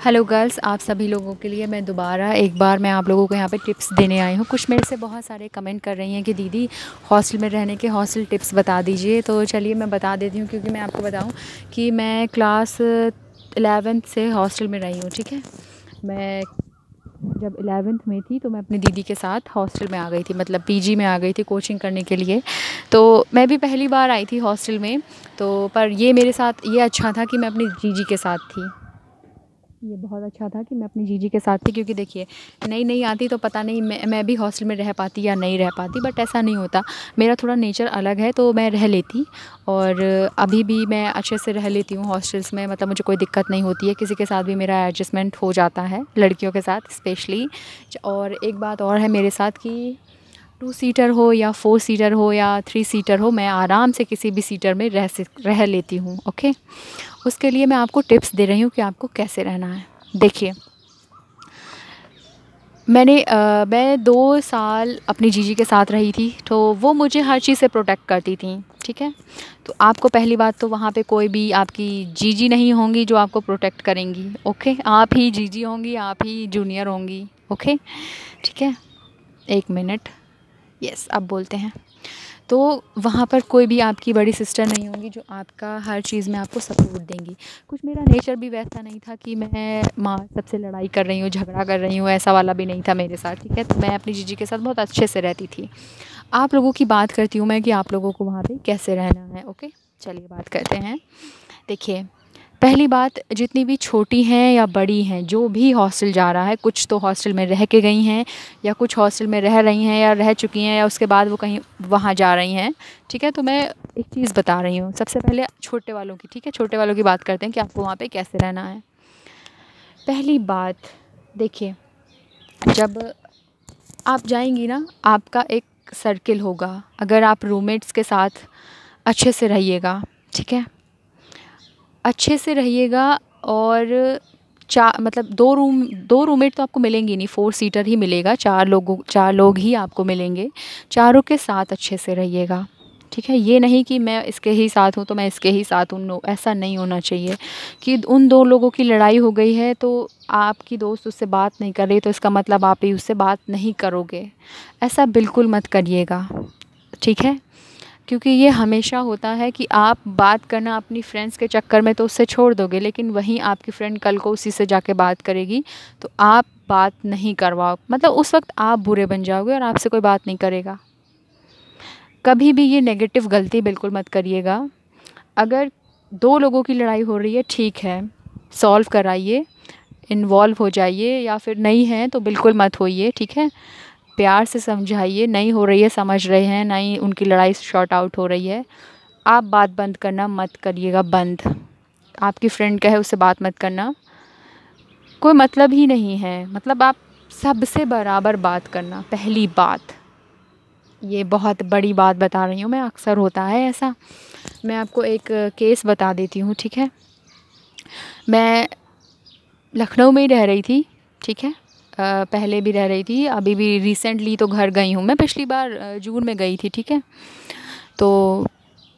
Hello girls आप सभी लोगों के लिए मैं दोबारा एक बार मैं आप लोगों को यहाँ पे टिप्स देने आई हूँ। कुछ मेरे से बहुत सारे कमेंट कर रही हैं कि दीदी हॉस्टल में रहने के हॉस्टल टिप्स बता दीजिए। तो चलिए मैं बता देती हूँ क्योंकि मैं आपको बताऊँ कि मैं क्लास एलेवेंथ से हॉस्टल में रही हूँ, ठीक है? मैं जब एलेवेंथ में थी तो मैं अपनी दीदी के साथ हॉस्टल में आ गई थी मतलब पीजी में आ गई थी कोचिंग करने के लिए। तो मैं भी पहली बार आई थी हॉस्टल में तो पर ये मेरे साथ, ये अच्छा था कि मैं अपनी जीजी के साथ थी। ये बहुत अच्छा था कि मैं अपनी जीजी के साथ थी, क्योंकि देखिए, नई नई आती तो पता नहीं मैं मैं भी हॉस्टल में रह पाती या नहीं रह पाती बट ऐसा नहीं होता। मेरा थोड़ा नेचर अलग है तो मैं रह लेती और अभी भी मैं अच्छे से रह लेती हूँ हॉस्टल्स में मतलब मुझे कोई दिक्कत नहीं होती है। किसी के साथ भी मेरा एडजस्टमेंट हो जाता है, लड़कियों के साथ स्पेशली और एक बात और है मेरे साथ कि टू सीटर हो या फोर सीटर हो या थ्री सीटर हो, मैं आराम से किसी भी सीटर में रह रह लेती हूँ ओके उसके लिए मैं आपको टिप्स दे रही हूँ कि आपको कैसे रहना है। देखिए मैंने आ, मैं दो साल अपनी जीजी के साथ रही थी तो वो मुझे हर चीज़ से प्रोटेक्ट करती थी ठीक है? तो आपको पहली बात तो वहाँ पे कोई भी आपकी जीजी नहीं होंगी जो आपको प्रोटेक्ट करेंगी ओके? आप ही जीजी होंगी आप ही जूनियर होंगी ओके? ठीक है? एक मिनट। यस अब बोलते हैं। तो वहाँ पर कोई भी आपकी बड़ी सिस्टर नहीं होंगी जो आपका हर चीज़ में आपको सपोर्ट देंगी। कुछ मेरा नेचर भी वैसा नहीं था कि मैं माँ सबसे लड़ाई कर रही हूँ, झगड़ा कर रही हूँ, ऐसा वाला भी नहीं था मेरे साथ, ठीक है? तो मैं अपनी जीजी के साथ बहुत अच्छे से रहती थी। आप लोगों की बात करती हूँ मैं कि आप लोगों को वहाँ पर कैसे रहना है, ओके? चलिए बात करते हैं। देखिए पहली बात, जितनी भी छोटी हैं या बड़ी हैं, जो भी हॉस्टल जा रहा है, कुछ तो हॉस्टल में रह के गई हैं, या कुछ हॉस्टल में रह रही हैं, या रह चुकी हैं, या उसके बाद वो कहीं वहाँ जा रही हैं, ठीक है? तो मैं एक चीज़ बता रही हूँ। सबसे पहले छोटे वालों की, ठीक है? छोटे वालों की बात करते हैं कि आपको वहाँ पर कैसे रहना है। पहली बात, देखिए, जब आप जाएँगी ना, आपका एक सर्किल होगा, अगर आप रूममेट्स के साथ अच्छे से रहिएगा, ठीक है? अच्छे से रहिएगा और चा मतलब दो रूम दो रूममेट तो आपको मिलेंगी नहीं फोर सीटर ही मिलेगा, चार लोगों, चार लोग ही आपको मिलेंगे। चारों के साथ अच्छे से रहिएगा। ठीक है? ये नहीं कि मैं इसके ही साथ हूँ तो मैं इसके ही साथ हूँ ऐसा नहीं होना चाहिए कि उन दो लोगों की लड़ाई हो गई है तो आपकी दोस्त उससे बात नहीं कर रही तो इसका मतलब आप ही उससे बात नहीं करोगे। ऐसा बिल्कुल मत करिएगा। ठीक है? क्योंकि ये हमेशा होता है कि आप बात करना अपनी फ्रेंड्स के चक्कर में तो उससे छोड़ दोगे, लेकिन वहीं आपकी फ्रेंड कल को उसी से जाके बात करेगी तो आप बात नहीं करवाओ। मतलब उस वक्त आप बुरे बन जाओगे और आपसे कोई बात नहीं करेगा। कभी भी ये नेगेटिव गलती बिल्कुल मत करिएगा। अगर दो लोगों की लड़ाई हो रही है, ठीक है सॉल्व कराइए इन्वॉल्व हो जाइए, या फिर नहीं है तो बिल्कुल मत होइए, ठीक है? प्यार से समझाइए, नहीं हो रही है, समझ रहे हैं, नहीं उनकी लड़ाई शॉर्ट आउट हो रही है। आप बात बंद करना मत करिएगा, बंद। आपकी फ्रेंड कहे उससे बात मत करना। कोई मतलब ही नहीं है। मतलब आप सबसे बराबर बात करना, पहली बात। ये बहुत बड़ी बात बता रही हूँ मैं, अक्सर होता है ऐसा। मैं आपको एक केस बता देती हूँ, ठीक है? मैं लखनऊ में ही रह रही थी, ठीक है? पहले भी रह रही थी। अभी भी रिसेंटली तो घर गई हूँ मैं। पिछली बार जून में गई थी ठीक है? तो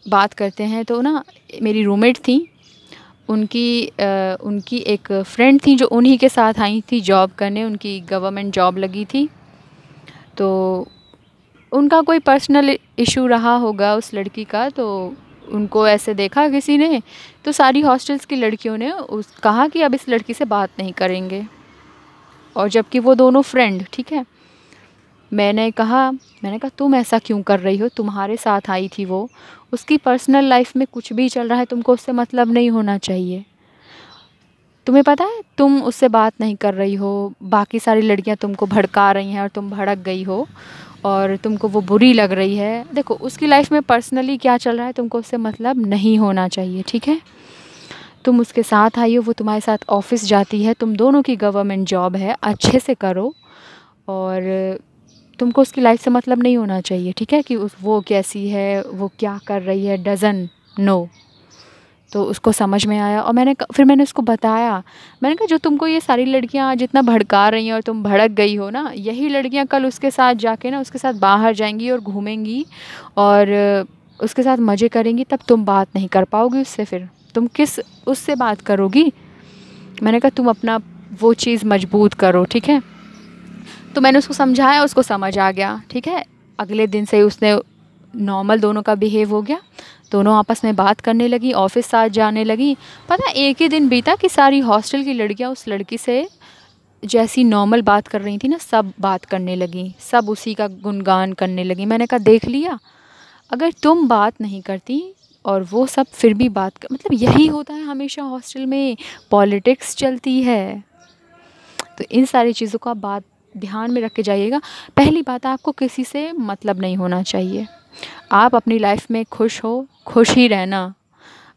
बात करते हैं। तो ना मेरी रूममेट थी। उनकी आ, उनकी एक फ्रेंड थी जो उन्हीं के साथ आई थी जॉब करने। उनकी गवर्नमेंट जॉब लगी थी। तो उनका कोई पर्सनल इशू रहा होगा उस लड़की का। तो उनको ऐसे देखा किसी ने। तो सारी हॉस्टल्स की लड़कियों ने उस कहा कि अब इस लड़की से बात नहीं करेंगे। और जबकि वो दोनों फ्रेंड ठीक है? मैंने कहा मैंने कहा, तुम ऐसा क्यों कर रही हो? तुम्हारे साथ आई थी वो। उसकी पर्सनल लाइफ में कुछ भी चल रहा है, तुमको उससे मतलब नहीं होना चाहिए। तुम्हें पता है, तुम उससे बात नहीं कर रही हो। बाकी सारी लड़कियाँ तुमको भड़का रही हैं और तुम भड़क गई हो और तुमको वो बुरी लग रही है। देखो, उसकी लाइफ में पर्सनली क्या चल रहा है, तुमको उससे मतलब नहीं होना चाहिए, ठीक है? तुम उसके साथ आई हो वो तुम्हारे साथ ऑफ़िस जाती है। तुम दोनों की गवर्नमेंट जॉब है, अच्छे से करो। और तुमको उसकी लाइफ से मतलब नहीं होना चाहिए, ठीक है? कि वो कैसी है, वो क्या कर रही है डज़न नो तो उसको समझ में आया और मैंने फिर मैंने उसको बताया। मैंने कहा, जो तुमको ये सारी लड़कियाँ जितना भड़का रही हैं और तुम भड़क गई हो ना, यही लड़कियाँ कल उसके साथ जाके ना, उसके साथ बाहर जाएँगी और घूमेंगी और उसके साथ मज़े करेंगी, तब तुम बात नहीं कर पाओगी उससे फिर। तुम किस, उससे बात करोगी? मैंने कहा, तुम अपना वो चीज़ मज़बूत करो, ठीक है? तो मैंने उसको समझाया, उसको समझ आ गया, ठीक है? अगले दिन से उसने नॉर्मल दोनों का बिहेव हो गया। दोनों आपस में बात करने लगी ऑफ़िस साथ जाने लगी। पता, एक ही दिन बीता कि सारी हॉस्टल की लड़कियाँ उस लड़की से जैसी नॉर्मल बात कर रही थी ना, सब बात करने लगी, सब उसी का गुणगान करने लगी। मैंने कहा, देख लिया, अगर तुम बात नहीं करती और वो सब फिर भी बात कर मतलब यही होता है हमेशा हॉस्टल में, पॉलिटिक्स चलती है। तो इन सारी चीज़ों का बात, ध्यान में रख के जाइएगा। पहली बात, आपको किसी से मतलब नहीं होना चाहिए। आप अपनी लाइफ में खुश हो, खुश ही रहना।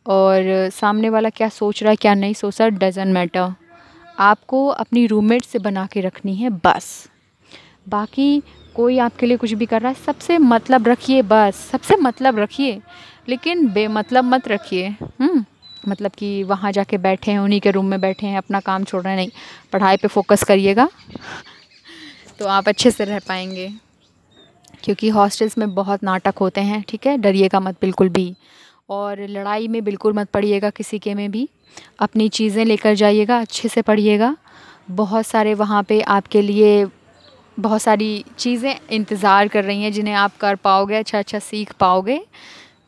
और सामने वाला क्या सोच रहा है, क्या नहीं सोच रहा डजेंट मैटर आपको अपनी रूममेट से बना के रखनी है, बस। बाकी कोई आपके लिए कुछ भी कर रहा है, सबसे मतलब रखिए, बस। सबसे मतलब रखिए। लेकिन बेमतलब मत रखिए। हम्म, मतलब कि वहाँ जाके बैठे हैं उन्हीं के रूम में बैठे हैं अपना काम छोड़ रहे हैं नहीं पढ़ाई पे फोकस करिएगा तो आप अच्छे से रह पाएँगे। क्योंकि हॉस्टल्स में बहुत नाटक होते हैं ठीक है डरिएगा मत बिल्कुल भी। और लड़ाई में बिल्कुल मत पढ़िएगा किसी के में भी। अपनी चीज़ें लेकर जाइएगा अच्छे से पढ़िएगा। बहुत सारे वहाँ पे आपके लिए बहुत सारी चीज़ें इंतज़ार कर रही हैं जिन्हें आप कर पाओगे अच्छा अच्छा सीख पाओगे।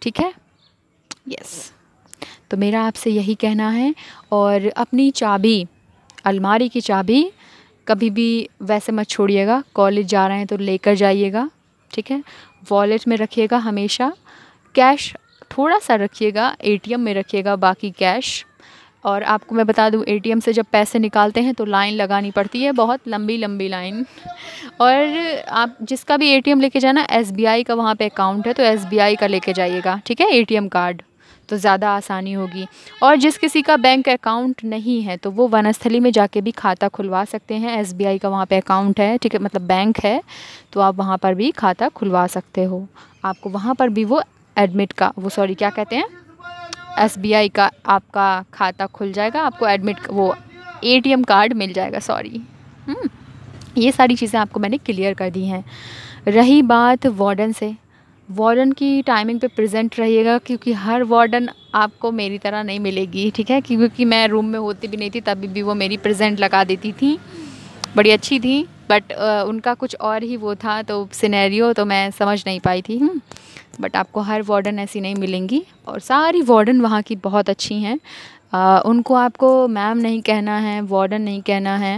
ठीक है? यस तो मेरा आपसे यही कहना है और अपनी चाबी अलमारी की चाबी कभी भी वैसे मत छोड़िएगा। कॉलेज जा रहे हैं तो लेकर जाइएगा ठीक है? वॉलेट में रखिएगा हमेशा। कैश थोड़ा सा रखिएगा एटीएम में रखिएगा बाकी कैश और आपको मैं बता दूँ एटीएम से जब पैसे निकालते हैं तो लाइन लगानी पड़ती है, बहुत लंबी लंबी लाइन। और आप जिसका भी एटीएम लेके जाना एसबीआई का वहाँ पे अकाउंट है तो एसबीआई का लेके जाइएगा, ठीक है? एटीएम कार्ड तो ज़्यादा आसानी होगी। और जिस किसी का बैंक अकाउंट नहीं है तो वो वनस्थली में जाके भी खाता खुलवा सकते हैं। एसबीआई का वहाँ पर अकाउंट है, ठीक है? मतलब बैंक है तो आप वहाँ पर भी खाता खुलवा सकते हो। आपको वहाँ पर भी वो एडमिट का, वो सॉरी क्या कहते हैं? SBI का आपका खाता खुल जाएगा आपको एडमिट वो एटीएम कार्ड मिल जाएगा सॉरी हम्म, ये सारी चीज़ें आपको मैंने क्लियर कर दी हैं। रही बात वार्डन से। वार्डन की टाइमिंग पे प्रेजेंट रहिएगा क्योंकि हर वार्डन आपको मेरी तरह नहीं मिलेगी ठीक है? क्योंकि मैं रूम में होती भी नहीं थी तभी भी वो मेरी प्रेजेंट लगा देती थी। बड़ी अच्छी थी। बट उनका कुछ और ही वो था तो सिनेरियो तो मैं समझ नहीं पाई थी बट आपको हर वार्डन ऐसी नहीं मिलेंगी, और सारी वार्डन वहाँ की बहुत अच्छी हैं। उनको आपको मैम नहीं कहना है वार्डन नहीं कहना है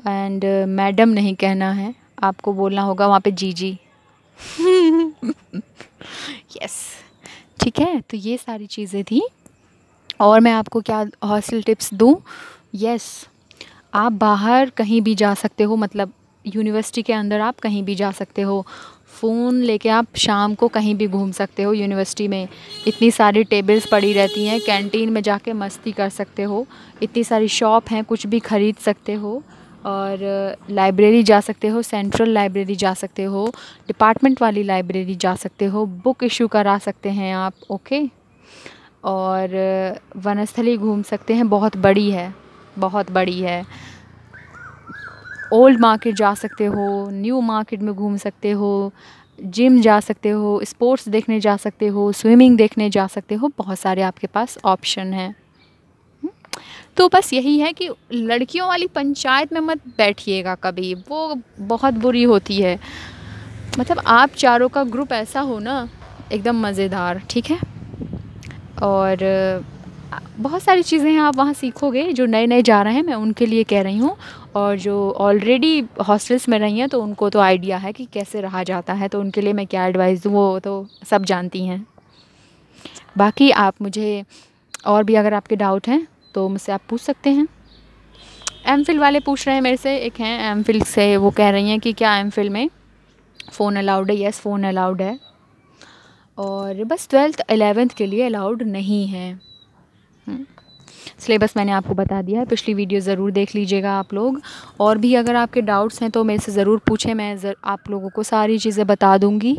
एंड मैडम नहीं कहना है। आपको बोलना होगा वहाँ पे जी जी यस ठीक है तो ये सारी चीज़ें थी। और मैं आपको क्या हॉस्टल टिप्स दूँ? यस आप बाहर कहीं भी जा सकते हो मतलब यूनिवर्सिटी के अंदर आप कहीं भी जा सकते हो फ़ोन लेके आप शाम को कहीं भी घूम सकते हो यूनिवर्सिटी में। इतनी सारी टेबल्स पड़ी रहती हैं कैंटीन में जाके मस्ती कर सकते हो, इतनी सारी शॉप हैं, कुछ भी ख़रीद सकते हो और लाइब्रेरी जा सकते हो सेंट्रल लाइब्रेरी जा सकते हो डिपार्टमेंट वाली लाइब्रेरी जा सकते हो बुक इशू करा सकते हैं आप ओके और वनस्थली घूम सकते हैं, बहुत बड़ी है। बहुत बड़ी है। ओल्ड मार्केट जा सकते हो न्यू मार्केट में घूम सकते हो जिम जा सकते हो स्पोर्ट्स देखने जा सकते हो स्विमिंग देखने जा सकते हो, बहुत सारे आपके पास ऑप्शन हैं। तो बस यही है कि लड़कियों वाली पंचायत में मत बैठिएगा कभी, वो बहुत बुरी होती है। मतलब आप चारों का ग्रुप ऐसा हो ना, एकदम मज़ेदार, ठीक है? और बहुत सारी चीज़ें हैं, आप वहाँ सीखोगे, जो नए नए जा रहे हैं, मैं उनके लिए कह रही हूँ। और जो ऑलरेडी हॉस्टल्स में रही हैं तो उनको तो आइडिया है कि कैसे रहा जाता है तो उनके लिए मैं क्या एडवाइस दूँ, वो तो सब जानती हैं। बाकी आप मुझे और भी अगर आपके डाउट हैं तो मुझसे आप पूछ सकते हैं। एम वाले पूछ रहे हैं मेरे से, एक हैं एम से, वो कह रही हैं कि क्या एम में फ़ोन अलाउड है? यस फ़ोन अलाउड है। और बस ट्वेल्थ एलेवेंथ के लिए अलाउड नहीं है। सिलेबस। मैंने आपको बता दिया है पिछली वीडियो ज़रूर देख लीजिएगा आप लोग और भी अगर आपके डाउट्स हैं तो मेरे से ज़रूर पूछें मैं जर, आप लोगों को सारी चीज़ें बता दूँगी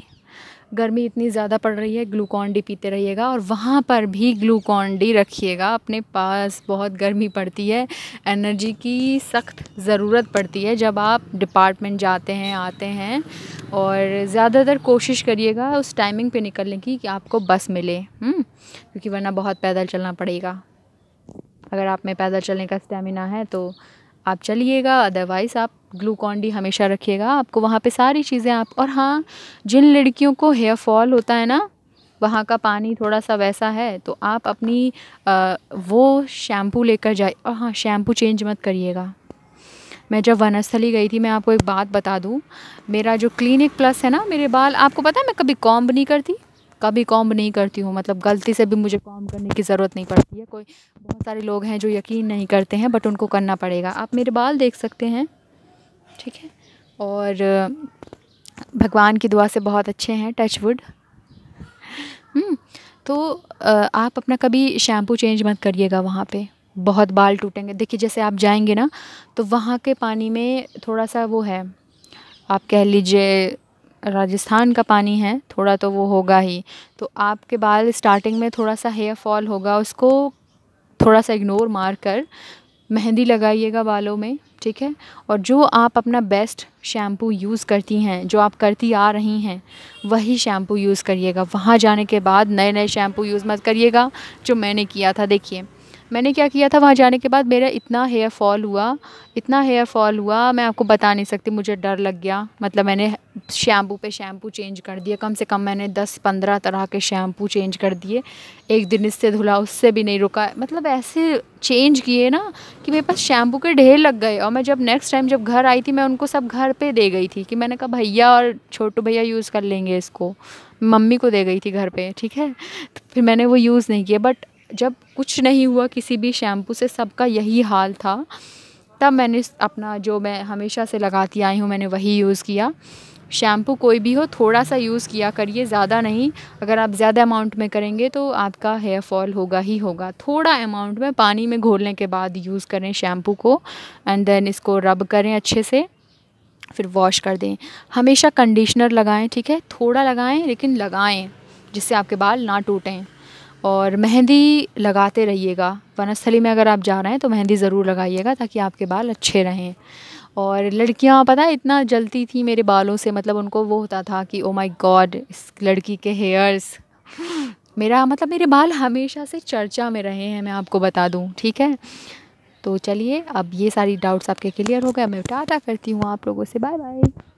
गर्मी इतनी ज़्यादा पड़ रही है ग्लूकॉन डी पीते रहिएगा और वहाँ पर भी ग्लूकॉन डी रखिएगा अपने पास बहुत गर्मी पड़ती है एनर्जी की सख्त ज़रूरत पड़ती है जब आप डिपार्टमेंट जाते हैं आते हैं और ज़्यादातर कोशिश करिएगा उस टाइमिंग पे निकलने की कि आपको बस मिले हम्म? क्योंकि वरना बहुत पैदल चलना पड़ेगा। अगर आप में पैदल चलने का स्टेमिना है तो आप चलिएगा अदरवाइज़ आप ग्लूकॉन डी हमेशा रखिएगा। आपको वहाँ पे सारी चीज़ें आप और हाँ जिन लड़कियों को हेयर फॉल होता है ना वहाँ का पानी थोड़ा सा वैसा है तो आप अपनी आ, वो शैम्पू लेकर जाए और हाँ शैम्पू चेंज मत करिएगा। मैं जब वनस्थली गई थी मैं आपको एक बात बता दूँ। मेरा जो क्लिनिक प्लस है ना मेरे बाल आपको पता है मैं कभी कॉम्ब नहीं करती? कभी कॉम्ब नहीं करती हूँ मतलब गलती से भी मुझे कॉम्ब करने की ज़रूरत नहीं पड़ती है। कोई बहुत सारे लोग हैं जो यकीन नहीं करते हैं बट उनको करना पड़ेगा। आप मेरे बाल देख सकते हैं ठीक है? और भगवान की दुआ से बहुत अच्छे हैं टच वुड हम्म, तो आप अपना कभी शैम्पू चेंज मत करिएगा वहाँ पे। बहुत बाल टूटेंगे। देखिए, जैसे आप जाएँगे ना तो वहाँ के पानी में थोड़ा सा वो है। आप कह लीजिए, राजस्थान का पानी है, थोड़ा तो वो होगा ही। तो आपके बाल स्टार्टिंग में थोड़ा सा हेयर फॉल होगा, उसको थोड़ा सा इग्नोर मार कर मेहंदी लगाइएगा बालों में, ठीक है? और जो आप अपना बेस्ट शैम्पू यूज़ करती हैं, जो आप करती आ रही हैं, वही शैम्पू यूज़ करिएगा। वहाँ जाने के बाद नए नए शैम्पू यूज़ मत करिएगा, जो मैंने किया था। देखिए मैंने क्या किया था, वहाँ जाने के बाद मेरा इतना हेयर फॉल हुआ, इतना हेयर फॉल हुआ, मैं आपको बता नहीं सकती, मुझे डर लग गया। मतलब मैंने शैम्पू पे शैम्पू चेंज कर दिया। कम से कम मैंने दस पंद्रह तरह के शैम्पू चेंज कर दिए। एक दिन इससे धुला, उससे भी नहीं रुका। मतलब ऐसे चेंज किए ना कि मेरे पास शैम्पू के ढेर लग गए। और मैं जब नेक्स्ट टाइम जब घर आई थी, मैं उनको सब घर पे दे गई थी कि मैंने कहा, भैया और छोटू भैया यूज़ कर लेंगे इसको। मम्मी को दे गई थी घर पे, ठीक है? तो फिर मैंने वो यूज़ नहीं किया। बट जब कुछ नहीं हुआ किसी भी शैम्पू से, सबका यही हाल था। तब मैंने अपना जो मैं हमेशा से लगाती आई हूँ, मैंने वही यूज़ किया। शैम्पू कोई भी हो थोड़ा सा यूज़ किया करिए, ज़्यादा नहीं। अगर आप ज़्यादा अमाउंट में करेंगे तो आपका हेयर फॉल होगा ही होगा। थोड़ा अमाउंट में पानी में घोलने के बाद यूज़ करें शैम्पू को एंड देन इसको रब करें अच्छे से, फिर वॉश कर दें। हमेशा कंडीशनर लगाएँ, ठीक है? थोड़ा लगाएँ, लेकिन लगाएँ, जिससे आपके बाल ना टूटें। और मेहंदी लगाते रहिएगा। वनस्थली में अगर आप जा रहे हैं तो मेहंदी ज़रूर लगाइएगा ताकि आपके बाल अच्छे रहें। और लड़कियाँ, पता है, इतना जलती थी मेरे बालों से मतलब उनको वो होता था कि ओ माय गॉड इस लड़की के हेयर्स मेरा मतलब मेरे बाल हमेशा से चर्चा में रहे हैं, मैं आपको बता दूँ, ठीक है? तो चलिए, अब ये सारी डाउट्स आपके क्लियर हो गए, मैं टाटा करती हूँ आप लोगों से। Bye bye